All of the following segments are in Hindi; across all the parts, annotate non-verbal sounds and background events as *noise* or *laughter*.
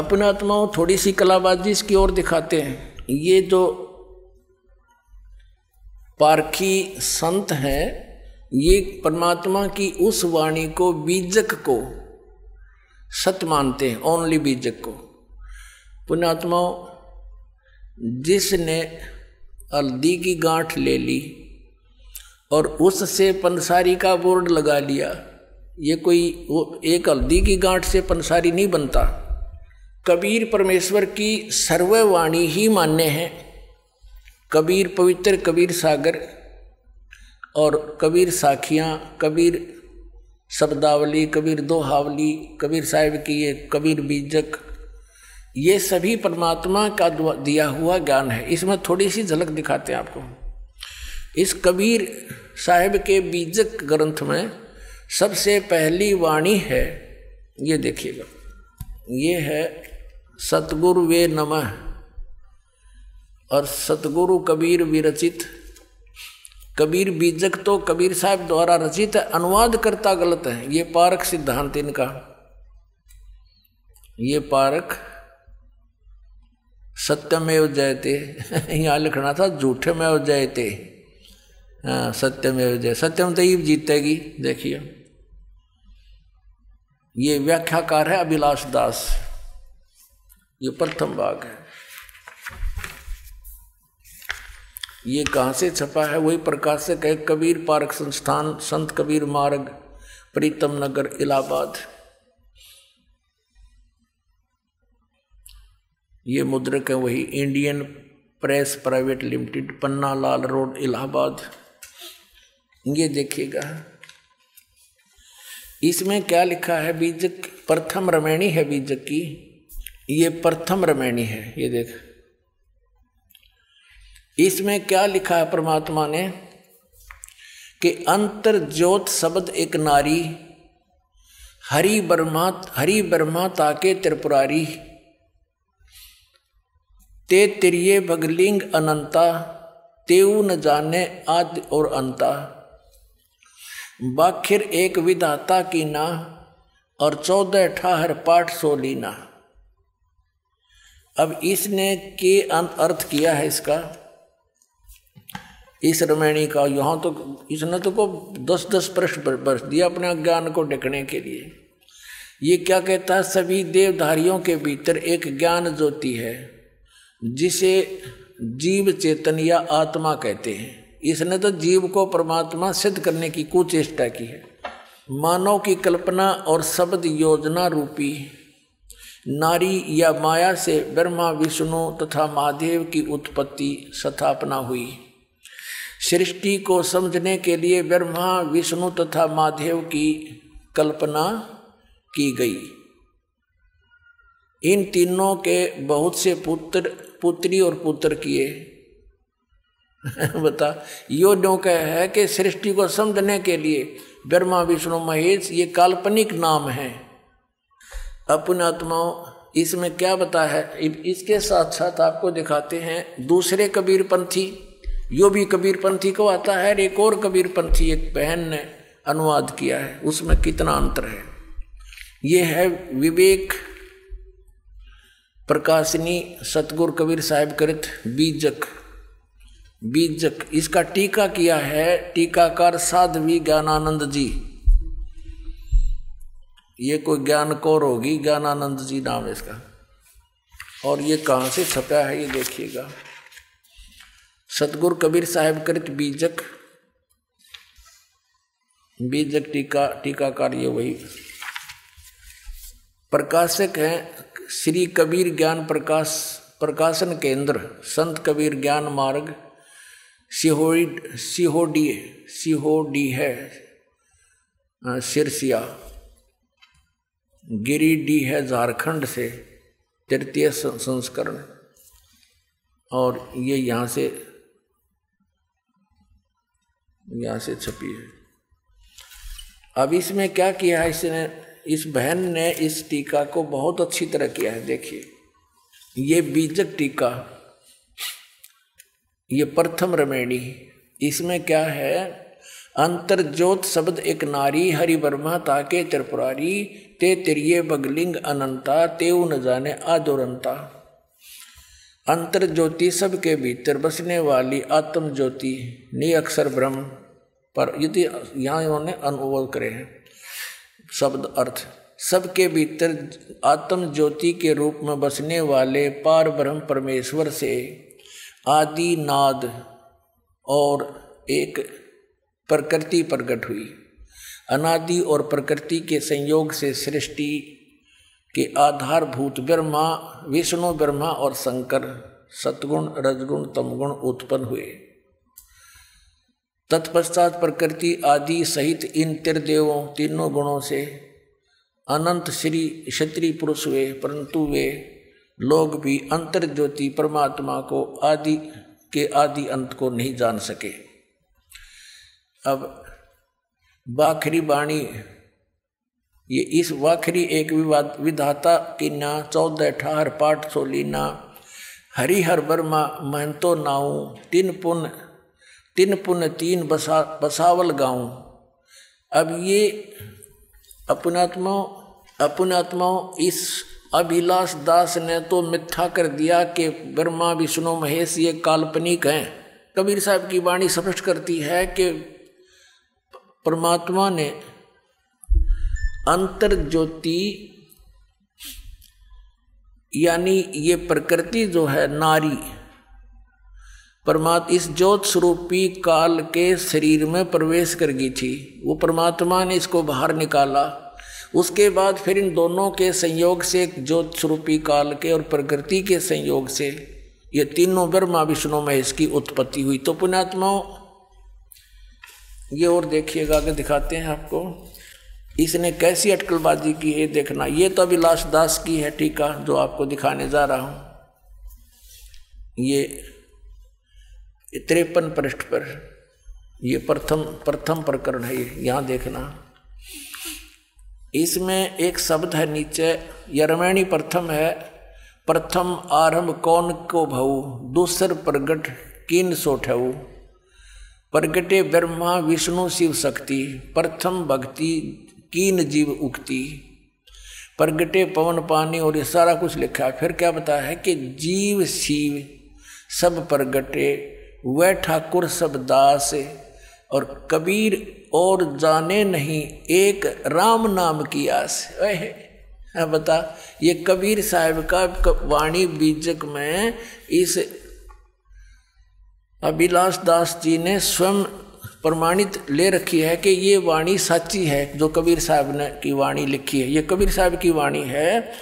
अपने आत्माओं थोड़ी सी कलाबाजी इसकी ओर दिखाते हैं। ये जो पारखी संत हैं, ये परमात्मा की उस वाणी को बीजक को सत मानते हैं ओनली बीजक को। पुण्यात्माओं जिसने हल्दी की गांठ ले ली और उससे पंसारी का बोर्ड लगा लिया, ये कोई वो एक हल्दी की गांठ से पंसारी नहीं बनता। कबीर परमेश्वर की सर्ववाणी ही मान्य है। कबीर पवित्र, कबीर सागर, और कबीर साखियाँ, कबीर शब्दावली, कबीर दोहावली, कबीर साहिब की ये कबीर बीजक, ये सभी परमात्मा का दिया हुआ ज्ञान है। इसमें थोड़ी सी झलक दिखाते हैं आपको। इस कबीर साहिब के बीजक ग्रंथ में सबसे पहली वाणी है, ये देखिएगा। ये है सतगुरु वे नमः। और सतगुरु कबीर विरचित कबीर बीजक तो कबीर साहब द्वारा रचित है अनुवाद करता गलत है। ये पारक सिद्धांत इनका। ये पारक सत्यमेव जयते। यहाँ लिखना था झूठे में जयते। हाँ सत्यमेव जय। सत्यम तो जीतेगी, देखिए। ये व्याख्याकार है अभिलाष दास। ये प्रथम भाग है। ये कहाँ से छपा है? वही प्रकाशक है कबीर पार्क संस्थान, संत कबीर मार्ग, प्रीतम नगर, इलाहाबाद। ये मुद्रक है वही Indian press private limited Panna Lal road, Allahabad. ये देखिएगा। इसमें क्या लिखा है? बीजक, प्रथम रमैणी है बीजक की। ये प्रथम रमैणी है, ये देख। इसमें क्या लिखा है परमात्मा ने? कि अंतर ज्योत शब्द एक नारी, हरि ब्रह्मा हरि ब्रह्मा ताके त्रिपुरारी, ते तिरिये भगलिंग अनंता, तेऊ न जाने आदि और अंता। बाखिर एक विधाता की ना, और चौदह ठाहर पाठ सोलीना अब इसने के अर्थ किया है इसका? इस रमैणी का, यहाँ तो इसने तो को दस दस प्रश्न बरस दिया अपने ज्ञान को ढकने के लिए। ये क्या कहता है? सभी देवधारियों के भीतर एक ज्ञान ज्योति है, जिसे जीव चेतन या आत्मा कहते हैं। इसने तो जीव को परमात्मा सिद्ध करने की कुचेष्टा की है। मानव की कल्पना और शब्द योजना रूपी नारी या माया से ब्रह्मा, विष्णु तथा महादेव की उत्पत्ति स्थापना हुई। सृष्टि को समझने के लिए ब्रह्मा, विष्णु तथा महादेव की कल्पना की गई। इन तीनों के बहुत से पुत्र, पुत्री और पुत्र किए। *laughs* बता, यो ड्यो कह है कि सृष्टि को समझने के लिए ब्रह्मा, विष्णु, महेश, ये काल्पनिक नाम है। अपने आत्माओं, इसमें क्या बता है? इसके साथ साथ आपको दिखाते हैं, दूसरे कबीरपंथी, यो भी कबीर पंथी को आता है एक और कबीरपंथी, एक बहन ने अनुवाद किया है, उसमें कितना अंतर है? ये है विवेक प्रकाशनी सतगुरु कबीर साहिब कृत बीजक। बीजक, इसका टीका किया है, टीकाकार साध्वी ज्ञानानंद जी। ये कोई ज्ञान कौर होगी, ज्ञानानंद जी नाम है इसका। और ये कहाँ से छपा है, ये देखिएगा। सतगुरु कबीर साहिब कृत बीजक। बीजक टीका, टीकाकार ये वही। प्रकाशक हैं श्री कबीर ज्ञान प्रकाश, प्रकाशन केंद्र, संत कबीर ज्ञान मार्ग। सिहोडी सिहोडी सिहोडी है सिरसिया। गिरिडीह है झारखंड से तृतीय संस्करण। और ये यहाँ से यहाँ से छपी है। अब इसमें क्या किया है इसने, इस बहन ने इस टीका को बहुत अच्छी तरह किया है, देखिए। ये बीजक टीका, ये प्रथम रमेणी, इसमें क्या है? अंतर्ज्योत शब्द एक नारी हरि ताके त्रिपुरारी ते तिरिये बगलिंग अनंता, तेऊ न जाने आदोरंता। अंतर ज्योति सबके भीतर, बसने वाली आत्म ज्योति, नि अक्षर ब्रह्म। पर यदि यहाँ इन्होंने अनुभव करे हैं, शब्द अर्थ, सबके भीतर आत्म ज्योति के रूप में बसने वाले पार ब्रह्म परमेश्वर से आदि, नाद और एक प्रकृति प्रकट हुई। अनादि और प्रकृति के संयोग से सृष्टि के आधारभूत ब्रह्मा, विष्णु ब्रह्मा और शंकर सतगुण रजगुण, तमगुण उत्पन्न हुए। तत्पश्चात प्रकृति आदि सहित इन त्रिदेवों, तीनों गुणों से अनंत श्री क्षत्रिय पुरुष हुए, परंतु वे लोग भी अंतर ज्योति परमात्मा को आदि के आदि अंत को नहीं जान सके। अब बाखरी बाणी ये इस वाखरी एक विवाद, विधाता की ना, चौदह ठार पाठ सोली ना। हरिहर वर्मा, महंतो नाऊ। तीन पुन तीन पुन तीन बसा, बसावल गाँव अब ये अपनात्मा अपनात्माओं, इस अभिलाष दास ने तो मिथ्या कर दिया कि ब्रह्मा विष्णु, महेश ये काल्पनिक हैं। कबीर साहब की वाणी स्पष्ट करती है कि परमात्मा ने अंतर ज्योति यानी ये प्रकृति जो है नारी, परमात्मा इस ज्योत स्वरूपी काल के शरीर में प्रवेश कर गई थी। वो परमात्मा ने इसको बाहर निकाला। उसके बाद फिर इन दोनों के संयोग से ज्योत स्वरूपी काल के और प्रकृति के संयोग से, ये तीनों ब्रह्मा विष्णु में इसकी उत्पत्ति हुई। तो पुण्यात्माओं ये और देखिएगा, आगे दिखाते हैं आपको। इसने कैसी अटकलबाजी की है देखना। ये तो अभिलाष दास की है टीका जो आपको दिखाने जा रहा हूँ। ये तिरपन पृष्ठ पर, ये प्रथम प्रथम प्रकरण है ये, यहाँ देखना। इसमें एक शब्द है नीचे, यरमैणी प्रथम है, प्रथम आरंभ कौन को भऊ, दूसर प्रगट किन सोठऊ प्रगटे ब्रह्मा विष्णु शिव शक्ति, प्रथम भक्ति कीन जीव उक्ति। प्रगटे पवन पानी और ये सारा कुछ लिखा है। फिर क्या बताया है कि जीव शिव सब प्रगटे, वह ठाकुर सब दास और कबीर और जाने नहीं, एक राम नाम की आस है। बता, ये कबीर साहब का वाणी बीजक में इस अभिलाष दास जी ने स्वयं प्रमाणित ले रखी है कि ये वाणी सच्ची है, जो कबीर साहब ने की वाणी लिखी है। ये कबीर साहब की वाणी है,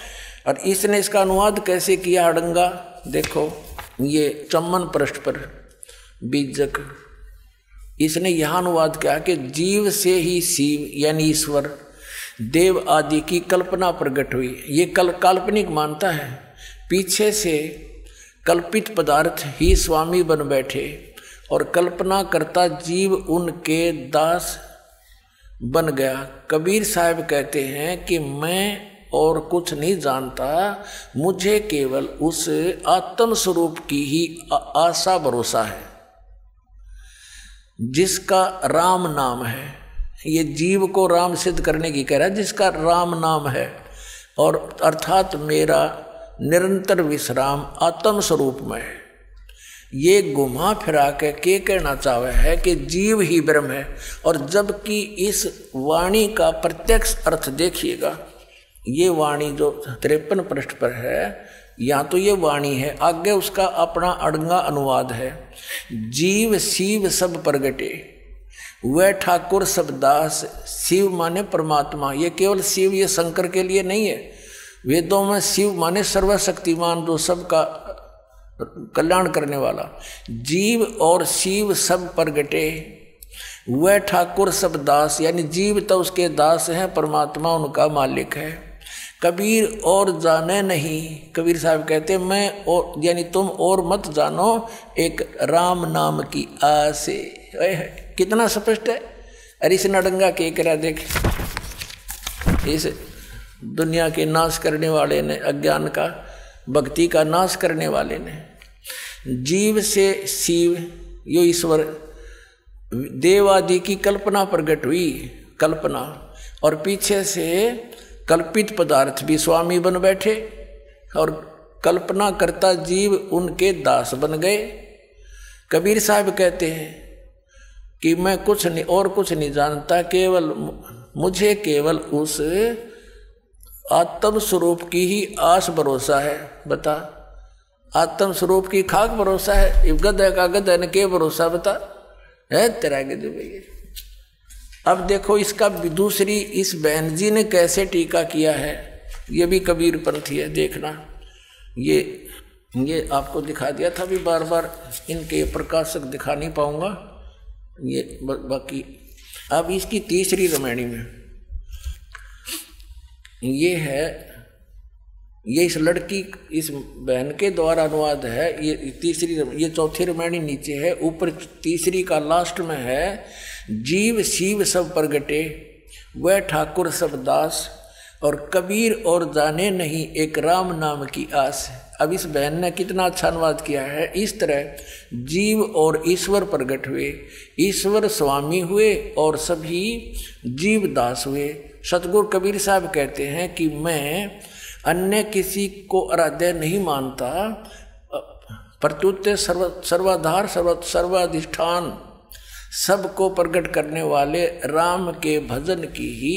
और इसने इसका अनुवाद कैसे किया हडंगा? देखो, ये चम्मन पृष्ठ पर बीजक। इसने यह अनुवाद किया कि जीव से ही शिव यानी ईश्वर, देव आदि की कल्पना प्रकट हुई। ये कल काल्पनिक मानता है। पीछे से कल्पित पदार्थ ही स्वामी बन बैठे और कल्पना करता जीव उनके दास बन गया। कबीर साहब कहते हैं कि मैं और कुछ नहीं जानता, मुझे केवल उस आत्म स्वरूप की ही आशा भरोसा है, जिसका राम नाम है। ये जीव को राम सिद्ध करने की कह रहा है, जिसका राम नाम है और अर्थात मेरा निरंतर विश्राम आत्म स्वरूप में है। ये घुमा फिरा के के कहना चाहे है कि जीव ही ब्रह्म है, और जबकि इस वाणी का प्रत्यक्ष अर्थ देखिएगा, ये वाणी जो तिरपन पृष्ठ पर है, या तो ये वाणी है, आगे उसका अपना अड़ंगा अनुवाद है, जीव शिव सब प्रगटे वह ठाकुर सब दास, शिव माने परमात्मा, ये केवल शिव, ये शंकर के लिए नहीं है वेदों में शिव माने सर्वशक्तिमान जो सबका कल्याण करने वाला। जीव और शिव सब प्रगटे। वह ठाकुर सब दास, यानी जीव तो उसके दास हैं, परमात्मा उनका मालिक है। कबीर और जाने नहीं। कबीर साहब कहते, मैं और, यानी तुम और मत जानो, एक राम नाम की आसे कितना स्पष्ट है। अरे इस नडंगा के करा देख। इस दुनिया के नाश करने वाले ने, अज्ञान का, भक्ति का नाश करने वाले ने। जीव से शिव, यो ईश्वर, देव आदि की कल्पना प्रकट हुई, कल्पना। और पीछे से कल्पित पदार्थ भी स्वामी बन बैठे, और कल्पना करता जीव उनके दास बन गए। कबीर साहब कहते हैं कि मैं कुछ नहीं, और कुछ नहीं जानता, केवल मुझे केवल उस आत्म स्वरूप की ही आस भरोसा है। बता। आत्म स्वरूप की खाक भरोसा है। गद का गद है के भरोसा, बता। है तेरा गद भैया अब देखो, इसका दूसरी इस बहन जी ने कैसे टीका किया है? ये भी कबीर पंथी है देखना। ये ये आपको दिखा दिया था भी बार बार इनके प्रकाशक दिखा नहीं पाऊँगा। ये बाकी, अब इसकी तीसरी रमैणी में। ये है, ये इस लड़की, इस बहन के द्वारा अनुवाद है, ये तीसरी, ये चौथी रामायणी नीचे है, ऊपर तीसरी का लास्ट में है, जीव शिव सब प्रगटे, वह ठाकुर सब दास, और कबीर और जाने नहीं, एक राम नाम की आस अब इस बहन ने कितना अच्छा अनुवाद किया है, इस तरह जीव और ईश्वर प्रगट हुए, ईश्वर स्वामी हुए और सभी जीव दास हुए। सतगुरु कबीर साहब कहते हैं कि मैं अन्य किसी को आराध्य नहीं मानता प्रत्युत सर्व, सर्वाधार, सर्व, सर्वाधिष्ठान सबको प्रकट करने वाले राम के भजन की ही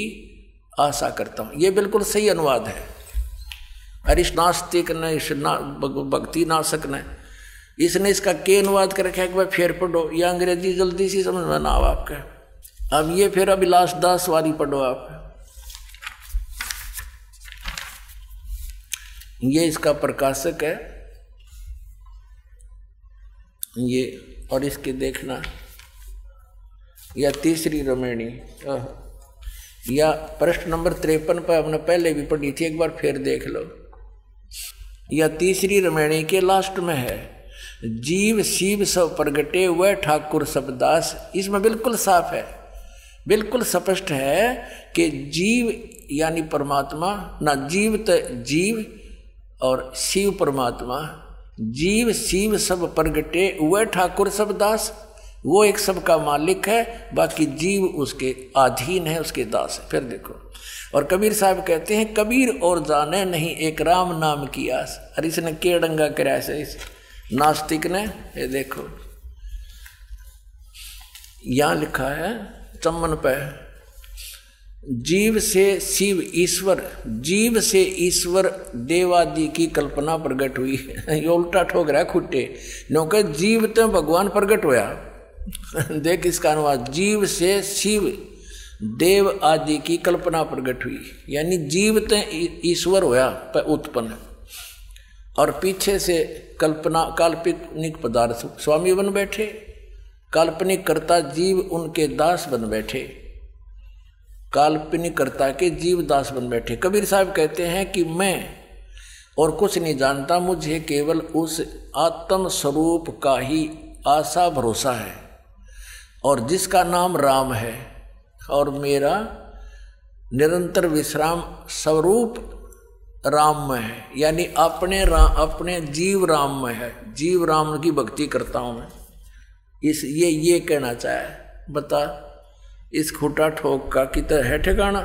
आशा करता हूँ। ये बिल्कुल सही अनुवाद है। अरिश नास्तिक न, इस ना भक्ति नाशक न, इसने इसका के अनुवाद कर रखा है कि भाई फिर पढ़ो। या अंग्रेज़ी जल्दी सी समझ में ना आओ आपका। अब ये फिर अभिलाष दास वाली पढ़ो आप। ये इसका प्रकाशक है। ये, और इसके देखना। या तीसरी रमेणी या प्रश्न नंबर तिरपन पर हमने पहले भी पढ़ी थी, एक बार फिर देख लो। या तीसरी रमेणी के लास्ट में है। जीव शिव सब प्रगटे वह ठाकुर सबदास इसमें बिल्कुल साफ़ है। बिल्कुल स्पष्ट है कि जीव, यानी परमात्मा, ना जीव तो जीव और शिव परमात्मा, जीव, शिव सब प्रगटे वह ठाकुर सब दास, वो एक सबका मालिक है, बाकी जीव उसके अधीन है, उसके दास है। फिर देखो, और कबीर साहब कहते हैं, कबीर और जाने नहीं, एक राम नाम की आस और इसने के डंगा कराया से, इस नास्तिक ने? ये देखो, यहाँ लिखा है, चमन पे जीव से शिव ईश्वर, जीव से ईश्वर देवादि की कल्पना प्रकट हुई है। ये उल्टा ठोक रहा है, खुट्टे। क्योंकि जीव तो भगवान प्रकट होया। देख इसका अनुवाद, जीव से शिव देव आदि की कल्पना प्रकट हुई। यानी जीव तो ईश्वर होया पर उत्पन्न। और पीछे से कल्पना, काल्पनिक पदार्थ, स्वामी बन बैठे। काल्पनिक कर्ता जीव उनके दास बन बैठे। काल्पनिक कर्ता के जीव दास बन बैठे। कबीर साहब कहते हैं कि मैं और कुछ नहीं जानता, मुझे केवल उस आत्म स्वरूप का ही आशा भरोसा है और जिसका नाम राम है और मेरा निरंतर विश्राम स्वरूप राम में है, यानी अपने राम अपने जीव राम में है। जीव राम की भक्ति करता हूँ मैं। इस, ये ये कहना चाहे, बता। इस खूटा ठोक का कितना है ठिकाना?